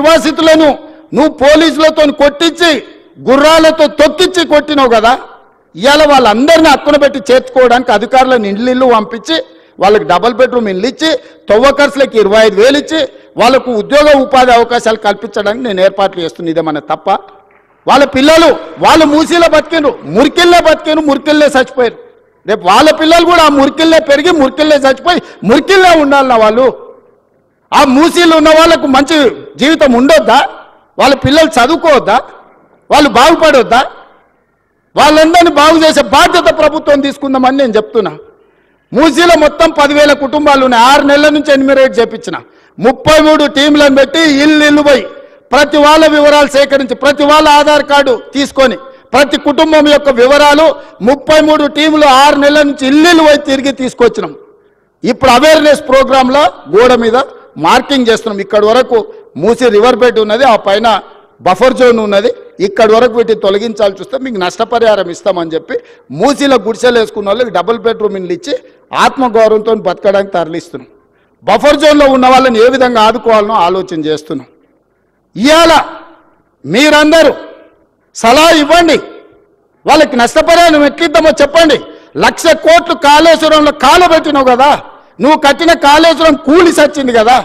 నిర్వాసితులను నువ్వు పోలీసులతో కొట్టించి గుర్రాలతో తొక్కిచ్చి కొట్టినావు కదా ఇవాళ వాళ్ళందరినీ అక్కున పెట్టి చేర్చుకోవడానికి అధికారులను ఇండ్లు పంపించి వాళ్ళకి డబుల్ బెడ్రూమ్ ఇల్లు ఇచ్చి ఖర్చులకు ఇరవై ఐదు వేలు ఇచ్చి వాళ్ళకు ఉద్యోగ ఉపాధి అవకాశాలు కల్పించడానికి నేను ఏర్పాట్లు చేస్తున్నా ఇదేమన్నా తప్ప. వాళ్ళ పిల్లలు వాళ్ళు మూసీలో బతికిండ్రు మురికిల్లే బతికిండ్రు మురికిల్లే చచ్చిపోయారు రేపు వాళ్ళ పిల్లలు కూడా ఆ మురికిల్లే పెరిగి మురికిల్లే చచ్చిపోయి మురికిల్లే ఉండాలి వాళ్ళు ఆ మూసీలు ఉన్న వాళ్ళకు మంచి జీవితం ఉండొద్దా? వాళ్ళ పిల్లలు చదువుకోవద్దా? వాళ్ళు బాగుపడొద్దా? వాళ్ళందరినీ బాగు చేసే బాధ్యత ప్రభుత్వం తీసుకుందామని నేను చెప్తున్నా. మూసీలో మొత్తం పదివేల కుటుంబాలు ఉన్నాయి. ఆరు నెలల నుంచి ఎనిమిరేట్ చేపించిన. ముప్పై మూడు టీంలను పెట్టి ఇల్లు ఇల్లు పోయి ప్రతి వాళ్ళ వివరాలు సేకరించి ప్రతి వాళ్ళ ఆధార్ కార్డు తీసుకొని ప్రతి కుటుంబం యొక్క వివరాలు ముప్పై మూడు టీంలు ఆరు నెలల నుంచి ఇల్లు పోయి తిరిగి తీసుకొచ్చినాం. ఇప్పుడు అవేర్నెస్ ప్రోగ్రాంలో గోడ మీద మార్కింగ్ చేస్తున్నాం. ఇక్కడ వరకు మూసి రివర్ బెడ్ ఉన్నది ఆ పైన బఫర్ జోన్ ఉన్నది. ఇక్కడి వరకు వీటిని తొలగించాలి చూస్తే మీకు నష్టపరిహారం ఇస్తామని చెప్పి మూసీలో గుడిసెలు వేసుకున్న వాళ్ళకి డబుల్ బెడ్రూమ్ ఇల్లు ఇచ్చి ఆత్మగౌరవంతో బతకడానికి తరలిస్తున్నాం. బఫర్ జోన్లో ఉన్న వాళ్ళని ఏ విధంగా ఆదుకోవాలనో ఆలోచన చేస్తున్నాం. ఇవాళ మీరందరూ సలహా ఇవ్వండి. వాళ్ళకి నష్టపరిహారం ఎట్లిద్దామో చెప్పండి. లక్ష కోట్లు కాళేశ్వరంలో కాలబెట్టినావు కదా. నువ్వు కట్టిన కాళేశ్వరం కూలి సచ్చింది కదా.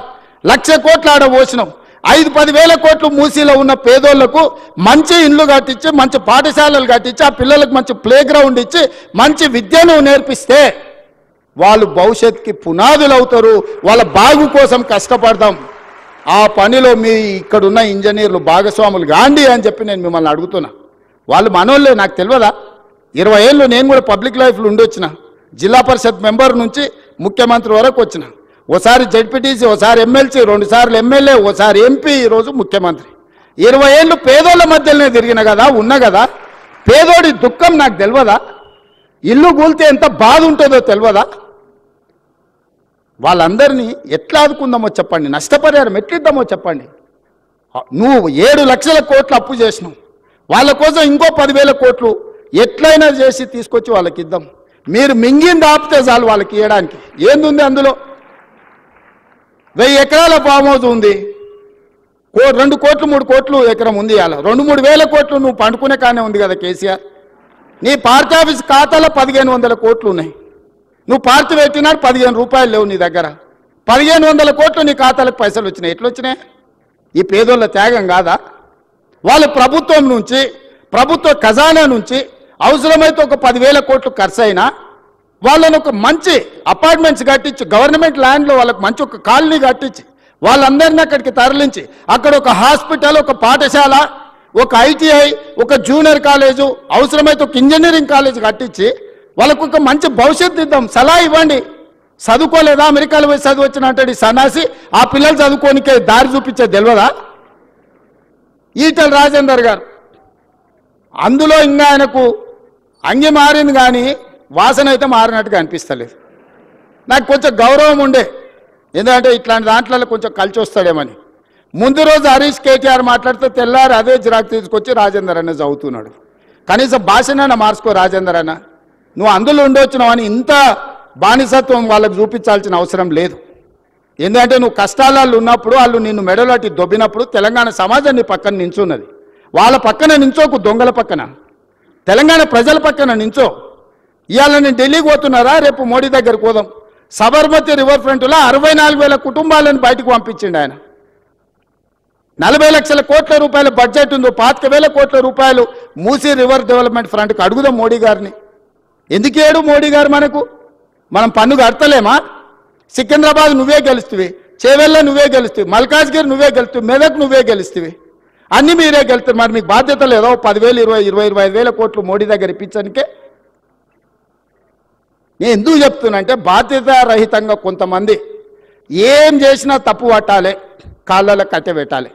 లక్ష కోట్లు ఆడ పోసినావు ఐదు పదివేల కోట్లు మూసీలో ఉన్న పేదోళ్ళకు మంచి ఇండ్లు కట్టించి మంచి పాఠశాలలు కట్టించి ఆ పిల్లలకు మంచి ప్లే గ్రౌండ్ ఇచ్చి మంచి విద్యను నేర్పిస్తే వాళ్ళు భవిష్యత్తుకి పునాదులు అవుతారు వాళ్ళ బాగు కోసం కష్టపడదాం. ఆ పనిలో మీ ఇక్కడున్న ఇంజనీర్లు భాగస్వాములు గాండి అని చెప్పి నేను మిమ్మల్ని అడుగుతున్నా. వాళ్ళు మనోళ్ళే నాకు తెలియదా? ఇరవై ఏళ్ళు నేను కూడా పబ్లిక్ లైఫ్లో ఉండొచ్చిన జిల్లా పరిషత్ మెంబర్ నుంచి ముఖ్యమంత్రి వరకు వచ్చిన. ఓసారి జడ్పీటీసీ ఓసారి ఎమ్మెల్సీ రెండు సార్లు ఎమ్మెల్యే ఓసారి ఎంపీ ఈరోజు ముఖ్యమంత్రి. ఇరవై ఏళ్ళు పేదోళ్ళ మధ్యలోనే తిరిగిన కదా ఉన్నా కదా? పేదోడి దుఃఖం నాకు తెలియదా ఇల్లు కూలితే ఎంత బాధ ఉంటుందో తెలియదా వాళ్ళందరినీ ఎట్లా ఆదుకుందామో చెప్పండి నష్టపరిహారం ఎట్లిద్దామో చెప్పండి. నువ్వు ఏడు లక్షల కోట్లు అప్పు చేసినావు. వాళ్ళ కోసం ఇంకో పదివేల కోట్లు ఎట్లయినా చేసి తీసుకొచ్చి వాళ్ళకి ఇద్దాం మీరు మింగింది ఆపితే చాలు వాళ్ళకి ఇవ్వడానికి ఏంది అందులో? వెయ్యి ఎకరాల ఫామ్ హౌస్ ఉంది. కో రెండు కోట్లు మూడు కోట్లు ఎకరం ఉంది అలా రెండు మూడు వేల కోట్లు నువ్వు పండుకునే కానే ఉంది కదా కేసీఆర్. నీ పార్టీ ఆఫీస్ ఖాతాలో పదిహేను వందల కోట్లు ఉన్నాయి. నువ్వు పార్టీ పెట్టినాడు పదిహేను రూపాయలు లేవు నీ దగ్గర. పదిహేను వందల కోట్లు నీ ఖాతాలకు పైసలు వచ్చినాయి. ఎట్లా వచ్చినాయి ఈ పేదోళ్ళ త్యాగం కాదా? వాళ్ళ ప్రభుత్వం నుంచి ప్రభుత్వ ఖజానా నుంచి అవసరమైతే ఒక పదివేల కోట్లు ఖర్చు అయినా వాళ్ళని ఒక మంచి అపార్ట్మెంట్స్ కట్టించి గవర్నమెంట్ ల్యాండ్లో వాళ్ళకి మంచి ఒక కాలనీ కట్టించి వాళ్ళందరినీ అక్కడికి తరలించి అక్కడ ఒక హాస్పిటల్ ఒక పాఠశాల ఒక ఐటీఐ ఒక జూనియర్ కాలేజు అవసరమైతే ఒక ఇంజనీరింగ్ కాలేజ్ కట్టించి వాళ్ళకు ఒక మంచి భవిష్యత్తు ఇద్దాం సలహా ఇవ్వండి. చదువుకోలేదా? అమెరికాలో పోయి చదువు వచ్చినట్టు సన్నాసి. ఆ పిల్లలు చదువుకోనికే దారి చూపించే తెలియదా ఈటల రాజేందర్ గారు. అందులో ఇంకా ఆయనకు అంగి మారింది కానీ వాసన అయితే మారినట్టుగా అనిపిస్తలేదు. నాకు కొంచెం గౌరవం ఉండే. ఎందుకంటే ఇట్లాంటి దాంట్లో కొంచెం కలిసి వస్తాడేమని. ముందు రోజు హరీష్ కేటీఆర్ మాట్లాడితే తెల్లారి అదే జిరాక్ తీసుకొచ్చి రాజేందర్ అన్న చదువుతున్నాడు. కనీసం భాషనైనా మార్చుకో రాజేందర్ అన్న. నువ్వు అందులో ఉండొచ్చినావు అని ఇంత బానిసత్వం వాళ్ళకు చూపించాల్సిన అవసరం లేదు. ఎందుకంటే నువ్వు కష్టాలలో ఉన్నప్పుడు వాళ్ళు నిన్ను మెడలాటి దొబ్బినప్పుడు తెలంగాణ సమాజాన్ని పక్కన నించున్నది. వాళ్ళ పక్కన నించోకు దొంగల పక్కన. తెలంగాణ ప్రజల పక్కన నించో. ఇవాళ నేను ఢిల్లీకి పోతున్నారా? రేపు మోడీ దగ్గరికి పోదాం. సబర్మతి రివర్ ఫ్రంట్లో అరవై నాలుగు వేల కుటుంబాలను బయటకు పంపించిండు ఆయన. నలభై లక్షల కోట్ల రూపాయల బడ్జెట్ ఉందో పాతిక వేల కోట్ల రూపాయలు మూసీ రివర్ డెవలప్మెంట్ ఫ్రంట్కి అడుగుదాం మోడీ గారిని. ఎందుకేడు మోడీ గారు మనకు? మనం పన్ను కడతలేమా? సికింద్రాబాద్ నువ్వే గెలుస్తువి చేవెళ్ళ నువ్వే గెలుస్తువి మల్కాజ్గిరి నువ్వే గెలుస్తువి మెదక్ నువ్వే గెలుస్తువి. అన్ని మీరే గెలుస్తారు. మరి మీకు బాధ్యత లేదో? పదివేలు ఇరవై ఇరవై ఇరవై ఐదు వేల కోట్లు మోడీ దగ్గర ఇప్పించడానికే నేను ఎందుకు చెప్తున్నానంటే బాధ్యత రహితంగా కొంతమంది ఏం చేసినా తప్పు పట్టాలి కాళ్ళలో కట్టె పెట్టాలి.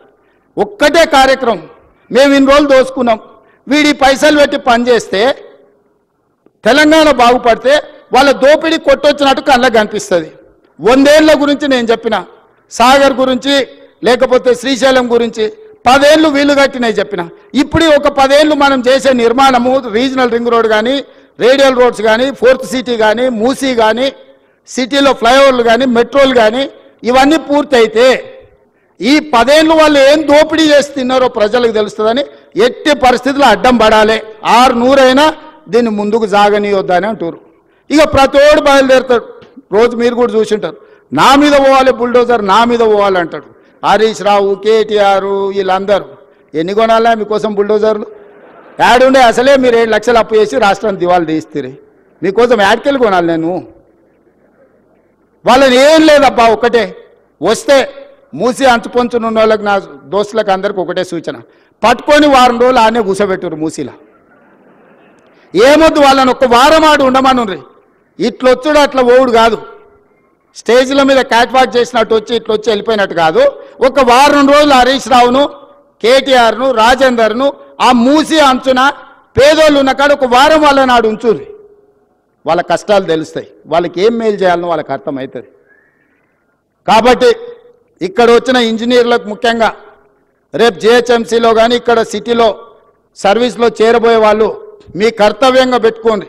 ఒక్కటే కార్యక్రమం. మేము ఇన్ని రోజులు దోసుకున్నాం. వీడి పైసలు పెట్టి పనిచేస్తే తెలంగాణ బాగుపడితే వాళ్ళ దోపిడీ కొట్టొచ్చినట్టు కళ్ళకు కనిపిస్తుంది. వందేళ్ళ గురించి నేను చెప్పిన. సాగర్ గురించి లేకపోతే శ్రీశైలం గురించి పదేళ్ళు వీలు కట్టినవి చెప్పిన. ఇప్పుడు ఒక పదేళ్ళు మనం చేసే నిర్మాణము రీజనల్ రింగ్ రోడ్ కానీ రేడియల్ రోడ్స్ కానీ ఫోర్త్ సిటీ కానీ మూసీ కానీ సిటీలో ఫ్లైఓవర్లు కానీ మెట్రోలు కానీ ఇవన్నీ పూర్తయితే ఈ పదేళ్ళు వాళ్ళు ఏం దోపిడీ చేసి తిన్నారో ప్రజలకు తెలుస్తుందని ఎట్టి పరిస్థితుల్లో అడ్డం పడాలి. ఆరు నూరైనా దీన్ని ముందుకు జాగనీయొద్దని అంటారు ఇక ప్రతోడు బయలుదేరుతాడు. రోజు మీరు కూడా చూసింటారు. నా మీద పోవాలి బుల్డోజర్ నా మీద పోవాలి అంటాడు. హరీష్ రావు కేటీఆర్ వీళ్ళందరూ. ఎన్ని కొనాలా మీకోసం బుల్డోజర్లు? యాడుండే అసలే మీరు ఏడు లక్షలు అప్పు చేసి రాష్ట్రాన్ని దివాళి తీస్తారు. మీకోసం యాడ్కెళ్ళి కొనాలి నేను. వాళ్ళని ఏం లేదబ్బా ఒకటే వస్తే మూసి అంచుపంచున్న ఉన్న వాళ్ళకి నా దోస్తులకు అందరికి ఒకటే సూచన. పట్టుకొని వారం రోజులు ఆనే కూసబెట్టురు మూసిలా. ఏమొద్దు వాళ్ళని ఒక వారం ఆడు ఉండమనుర్రి. ఇట్లొచ్చుడు అట్లా ఓవుడు కాదు. స్టేజ్ల మీద క్యాట్వాక్ చేసినట్టు వచ్చి ఇట్లా వచ్చి వెళ్ళిపోయినట్టు కాదు. ఒక వారం రోజులు హరీష్ రావును కేటీఆర్ను రాజేందర్ను ఆ మూసి అంచున పేదోళ్ళు ఉన్న కాడ ఒక వారం వాళ్ళ నాడు ఉంచుర్రి. వాళ్ళ కష్టాలు తెలుస్తాయి. వాళ్ళకి ఏం మేలు చేయాలనో వాళ్ళకి అర్థమవుతుంది కాబట్టి ఇక్కడ వచ్చిన ఇంజనీర్లకు ముఖ్యంగా రేపు జిహెచ్ఎంసీలో కానీ ఇక్కడ సిటీలో సర్వీస్లో చేరబోయే వాళ్ళు మీ కర్తవ్యంగా పెట్టుకోండి.